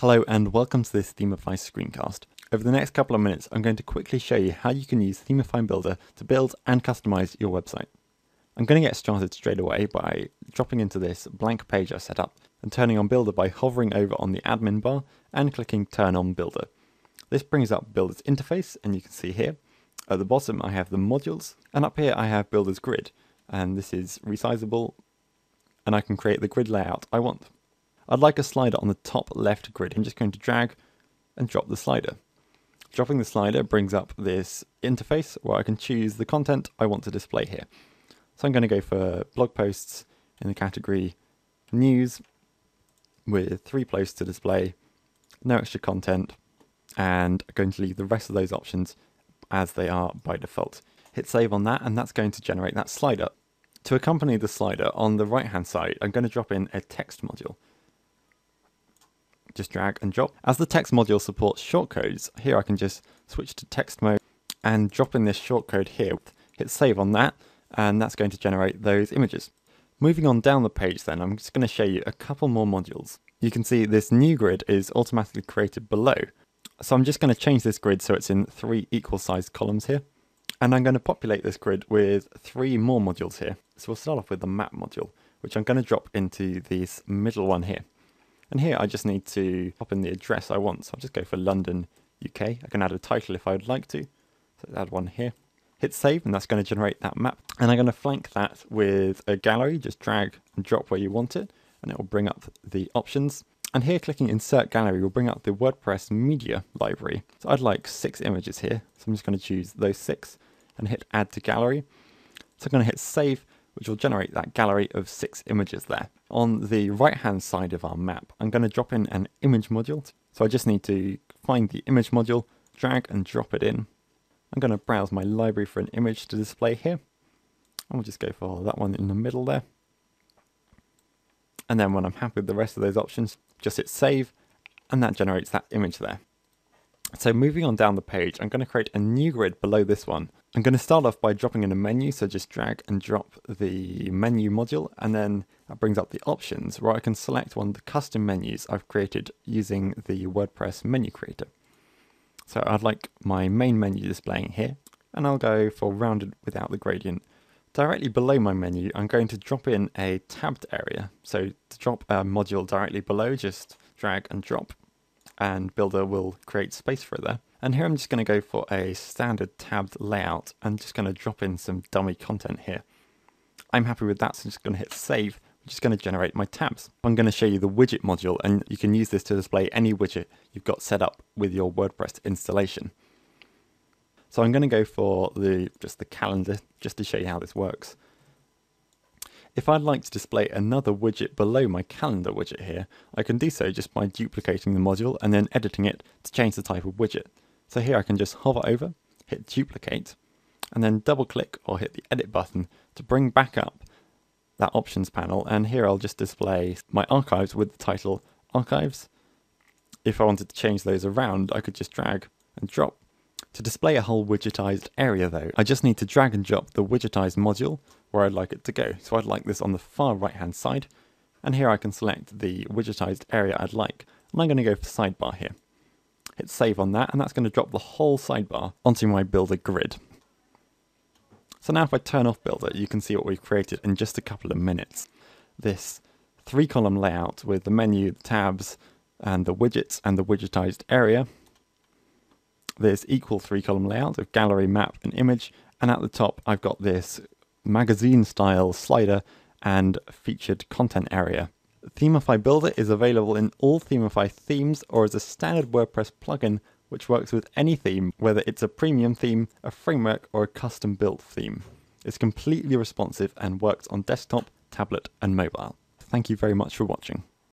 Hello and welcome to this Themify screencast. Over the next couple of minutes, I'm going to quickly show you how you can use Themify Builder to build and customize your website. I'm going to get started straight away by dropping into this blank page I set up and turning on Builder by hovering over on the admin bar and clicking Turn on Builder. This brings up Builder's interface and you can see here at the bottom I have the modules and up here I have Builder's grid and this is resizable and I can create the grid layout I want. I'd like a slider on the top left grid. I'm just going to drag and drop the slider. Dropping the slider brings up this interface where I can choose the content I want to display here. So I'm going to go for blog posts in the category news with three posts to display, no extra content, and I'm going to leave the rest of those options as they are by default. Hit save on that and that's going to generate that slider. To accompany the slider on the right hand side, I'm going to drop in a text module just drag and drop. As the text module supports shortcodes, here I can just switch to text mode and drop in this shortcode here. Hit save on that, and that's going to generate those images. Moving on down the page then, I'm just going to show you a couple more modules. You can see this new grid is automatically created below. So I'm just going to change this grid so it's in three equal sized columns here. And I'm going to populate this grid with three more modules here. So we'll start off with the map module, which I'm going to drop into this middle one here. And here I just need to pop in the address I want. So I'll just go for London, UK. I can add a title if I would like to. So add one here. Hit save and that's going to generate that map. And I'm going to flank that with a gallery. Just drag and drop where you want it. And it will bring up the options. And here clicking insert gallery will bring up the WordPress media library. So I'd like six images here. So I'm just going to choose those six and hit add to gallery. So I'm going to hit save which will generate that gallery of six images there. On the right hand side of our map, I'm going to drop in an image module. So I just need to find the image module, drag and drop it in. I'm going to browse my library for an image to display here. And we'll just go for that one in the middle there. And then when I'm happy with the rest of those options, just hit save and that generates that image there. So moving on down the page, I'm going to create a new grid below this one. I'm going to start off by dropping in a menu, so just drag and drop the menu module, and then that brings up the options where I can select one of the custom menus I've created using the WordPress menu creator. So I'd like my main menu displaying here, and I'll go for rounded without the gradient. Directly below my menu, I'm going to drop in a tabbed area. So to drop a module directly below, just drag and drop and Builder will create space for it there. And here I'm just going to go for a standard tabbed layout and just going to drop in some dummy content here. I'm happy with that, so I'm just going to hit save, which is going to generate my tabs. I'm going to show you the widget module, and you can use this to display any widget you've got set up with your WordPress installation. So I'm going to go for the just the calendar, just to show you how this works. If I'd like to display another widget below my calendar widget here, I can do so just by duplicating the module and then editing it to change the type of widget. So here I can just hover over, hit duplicate, and then double click or hit the edit button to bring back up that options panel and here I'll just display my archives with the title archives. If I wanted to change those around I could just drag and drop. To display a whole widgetized area though, I just need to drag and drop the widgetized module where I'd like it to go. So I'd like this on the far right hand side, and here I can select the widgetized area I'd like, and I'm going to go for sidebar here. Hit save on that, and that's going to drop the whole sidebar onto my Builder grid. So now if I turn off Builder, you can see what we've created in just a couple of minutes. This three column layout with the menu, the tabs, and the widgets and the widgetized area. This equal three column layout of gallery, map, and image. And at the top, I've got this magazine style slider, and featured content area. Themify Builder is available in all Themify themes or as a standard WordPress plugin which works with any theme, whether it's a premium theme, a framework, or a custom built theme. It's completely responsive and works on desktop, tablet, and mobile. Thank you very much for watching.